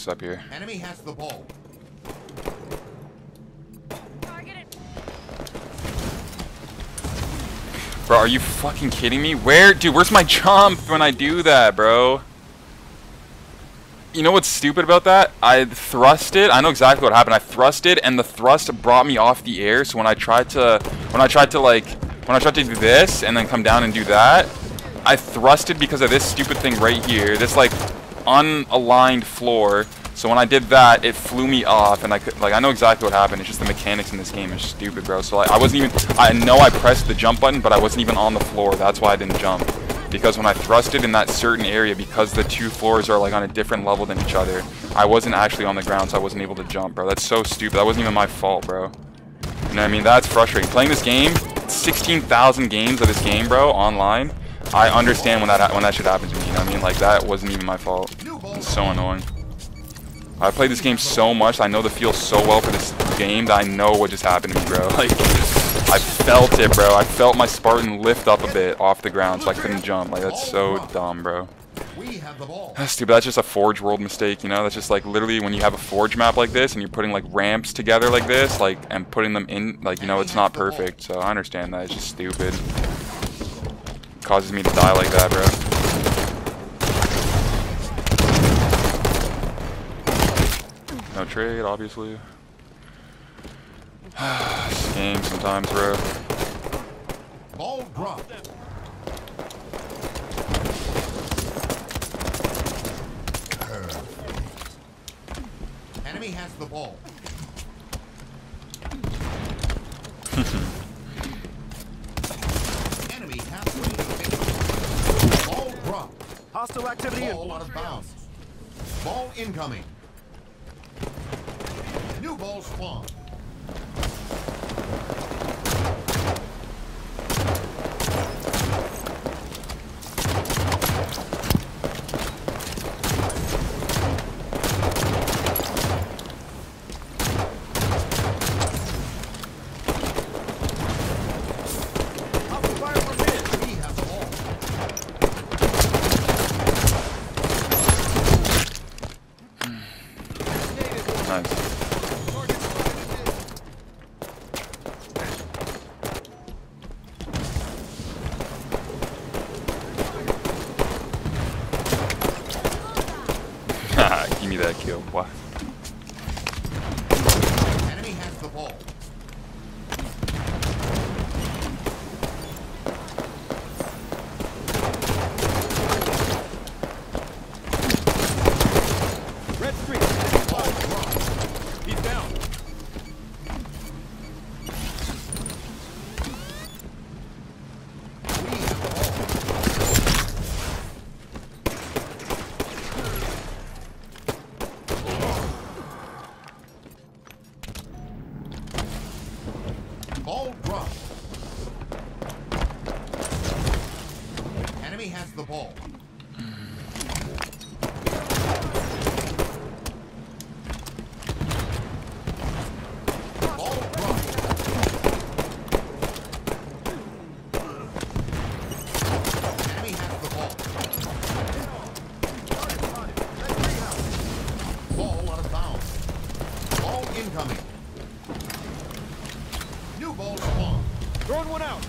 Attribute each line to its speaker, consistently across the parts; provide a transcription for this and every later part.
Speaker 1: focus up here.
Speaker 2: Enemy has the ball.
Speaker 1: Bro, are you fucking kidding me? Where, dude, where's my jump when I do that, bro? You know what's stupid about that? I thrusted. I know exactly what happened. I thrusted, and the thrust brought me off the air. So when I tried to, when I tried to like, when I tried to do this and then come down and do that, I thrusted because of this stupid thing right here. This like unaligned floor. So when I did that, it flew me off, and I could, like, I know exactly what happened. It's just the mechanics in this game is stupid, bro. So like, I wasn't even, I know I pressed the jump button, but I wasn't even on the floor. That's why I didn't jump. Because when I thrusted in that certain area, because the two floors are like on a different level than each other, I wasn't actually on the ground, so I wasn't able to jump, bro. That's so stupid. That wasn't even my fault, bro. You know what I mean? That's frustrating. Playing this game, 16,000 games of this game, bro, online. I understand when that when that should happen to me. You know what I mean? Like that wasn't even my fault. It's so annoying. I played this game so much. I know the feel so well for this game that I know what just happened to me, bro. Like, I felt it, bro. I felt my Spartan lift up a bit off the ground, so I couldn't jump. Like, that's so dumb, bro. That's stupid. That's just a Forge World mistake, you know? That's just like literally when you have a Forge map like this and you're putting like ramps together like this, like, and putting them in, like, you know, it's not perfect. So I understand that. It's just stupid. Causes me to die like that, bro. No trade, obviously. this game sometimes, bro.
Speaker 2: Ball drop. Enemy has the ball. Enemy halfway. Ball drop.
Speaker 3: Hostile activity.
Speaker 2: Ball out of bounds. Ball incoming. New ball spawn.
Speaker 3: Hostile fire from mid.
Speaker 2: We have the ball.
Speaker 1: Nice. Give me that kill. Wow.
Speaker 2: The. Ball drop. Enemy has the ball. Ball out of bounds. Ball incoming. New ball spawn.
Speaker 3: Throwing one out.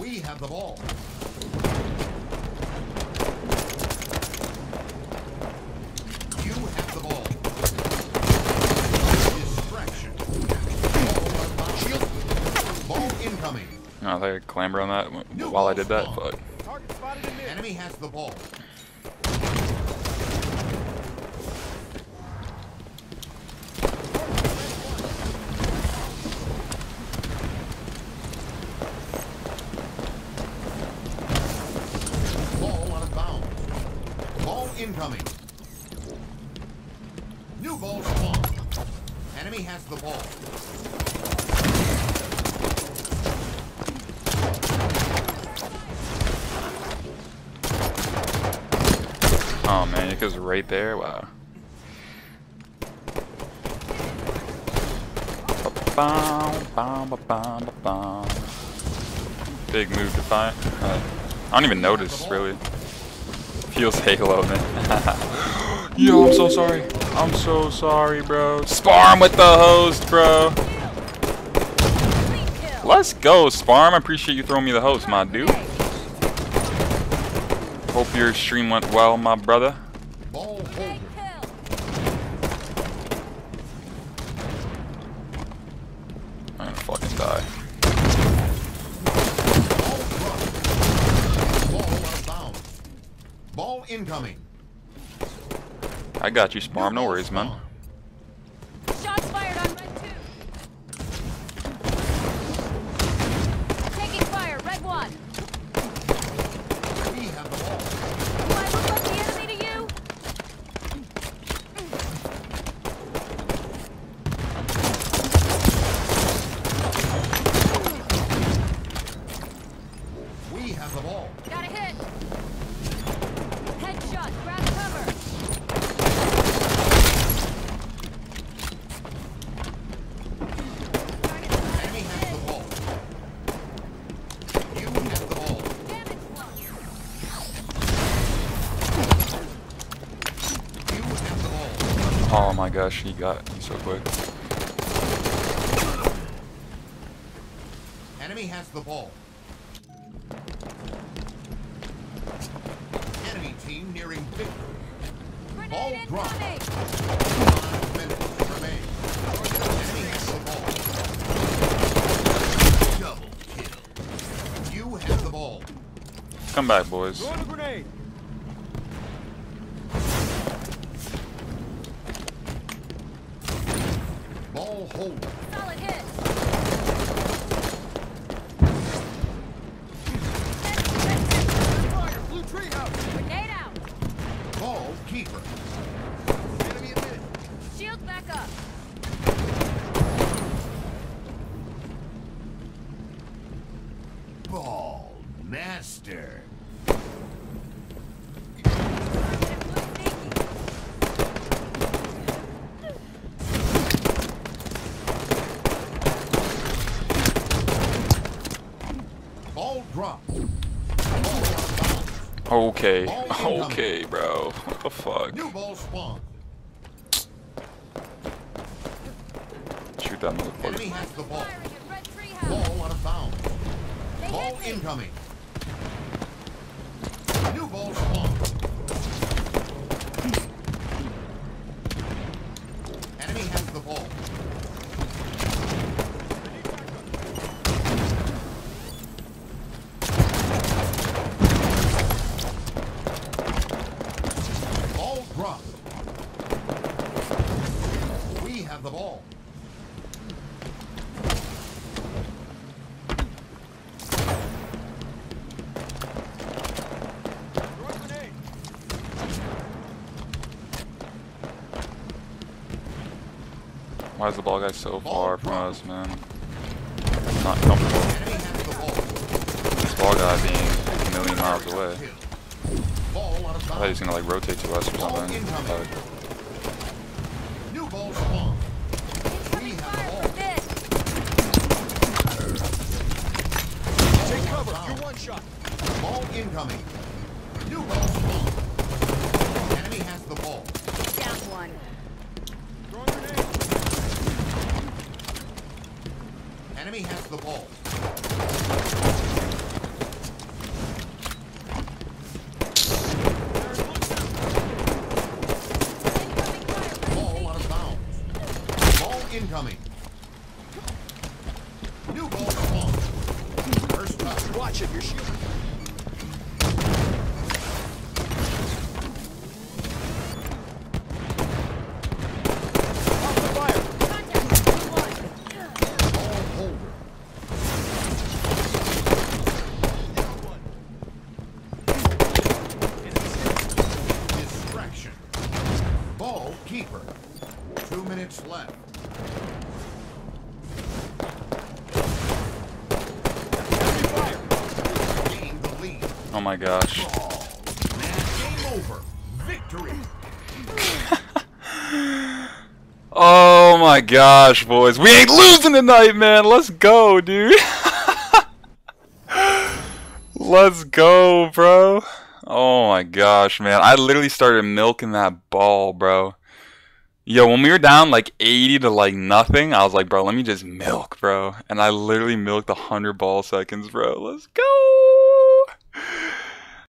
Speaker 2: We have the ball. You have the ball. Distraction. Ball out of bounds. Ball incoming.
Speaker 1: Oh, I thought I could clamber on that while I did that. Fuck.
Speaker 3: Target spotted in mid.
Speaker 2: Enemy has the ball. Ball incoming. New ball spawned. Enemy has the ball.
Speaker 1: Oh man, it goes right there? Wow. Big move to find. Uh, I don't even notice, really. Feels Halo, man. Yo, I'm so sorry. I'm so sorry, bro. Sparm with the host, bro. Let's go, Sparm. I appreciate you throwing me the host, my dude. Hope your stream went well, my brother.
Speaker 2: Ball incoming.
Speaker 1: I got you, Sparm. No worries, man. Oh my gosh, he got me so quick.
Speaker 2: Enemy has the ball. Enemy team nearing victory. Ball
Speaker 4: Grenade
Speaker 2: drop. Five minutes remain. Enemy has the ball. Double kill. You have the ball.
Speaker 1: Come back, boys. Okay. Okay, bro. What the fuck?
Speaker 2: New ball spawn.
Speaker 1: Shoot that
Speaker 2: Enemy
Speaker 1: motherfucker.
Speaker 2: has the ball.
Speaker 4: Firing at red.
Speaker 2: Ball out of bounds. Ball incoming. New ball spawn. Enemy has the ball. Ball drop. We have the ball.
Speaker 3: Throwing grenade.
Speaker 1: Why is the ball guy so far from us, man? Not comfortable.
Speaker 2: Enemy has the ball.
Speaker 1: This ball guy being a million miles away.
Speaker 2: Kill. Ball out of
Speaker 1: I thought he was gonna like rotate to us or something.
Speaker 2: あっ。Two minutes left.
Speaker 3: Enemy fire.
Speaker 2: Gain the lead.
Speaker 1: oh my gosh.
Speaker 2: Game over. Victory.
Speaker 1: Oh my gosh, boys. We ain't losing tonight, man. Let's go, dude. Let's go, bro. Oh my gosh, man. I literally started milking that ball, bro. Yo, when we were down like 80 to like nothing, I was like, bro, let me just milk, bro. And I literally milked 100 ball seconds, bro. Let's go.